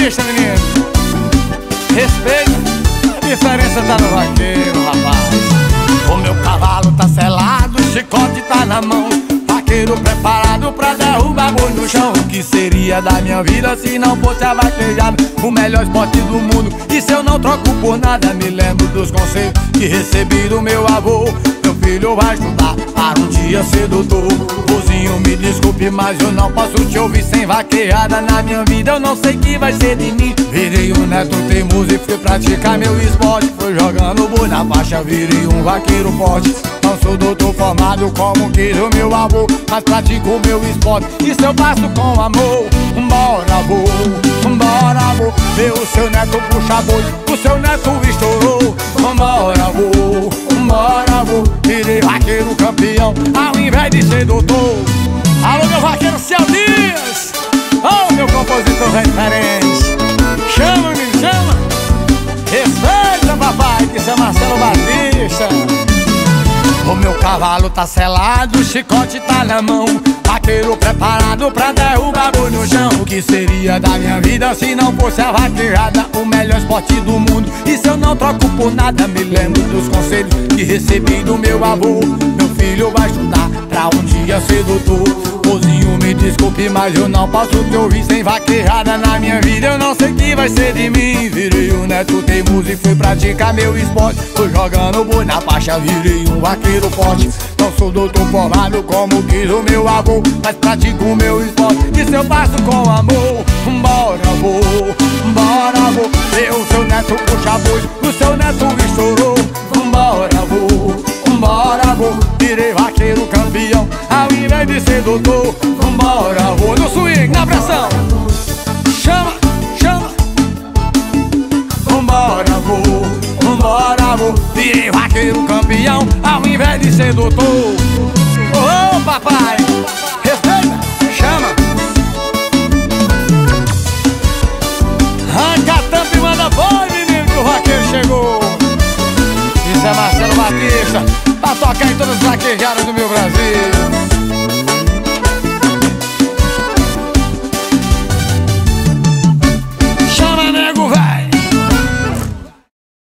Batista, menino. Respeita, a diferença tá no vaqueiro, rapaz. O meu cavalo tá selado, o chicote tá na mão. Vaqueiro preparado pra derrubar boi no chão. O que seria da minha vida se não fosse a vaquejada? O melhor esporte do mundo. E se eu não troco por nada Me lembro dos conselhos que recebi do meu avô filho vai estudar. Para um dia ser doutor Vozinho, me desculpe, mas eu não posso te ouvir sem vaquejada Na minha vida. Eu não sei que vai ser de mim. Virei um neto teimoso e fui praticar meu esporte. Fui jogando boi na faixa, virei um vaqueiro forte. Não sou doutor formado como quis o meu avô Mas pratico meu esporte, isso eu faço com amor Bora avô, bora avô. Vê o seu neto puxa boi, o seu neto estourou ao invés de ser doutor. Alô meu vaqueiro Céu Dias. Oh meu compositor referência Chama, me chama. Respeita papai, que isso é Marcelo Batista. O meu cavalo tá selado, o chicote tá na mão. Vaqueiro preparado pra derrubar boi no chão. O que seria da minha vida se não fosse a vaquejada O melhor esporte do mundo. Se eu não troco por nada Me lembro dos conselhos que recebi do meu avô desculpe, mas eu não posso te ouvir sem vaquejada na minha vida. Eu não sei que vai ser de mim. Virei um neto teimoso e fui praticar meu esporte. Fui jogando boi na faixa, virei um vaqueiro forte. Não sou doutor formado como quis o meu avô Mas pratico o meu esporte, isso eu faço com amor Bora, avô, bora, avô Eu, seu neto puxa boi, o seu neto estourou. Bora, avô, bora, avô Virei vaqueiro campeão ao invés de ser doutor Vambora, vou no swing, na pressão Chama, chama. Vambora, vou, vambora, vou Virei vaqueiro campeão ao invés de ser doutor. Ô oh, papai, respeita, chama. Arranca a tampa e manda boi, menino, que o vaqueiro chegou. Isso é Marcelo Batista Pra tocar em todas as vaquejadas do meu Brasil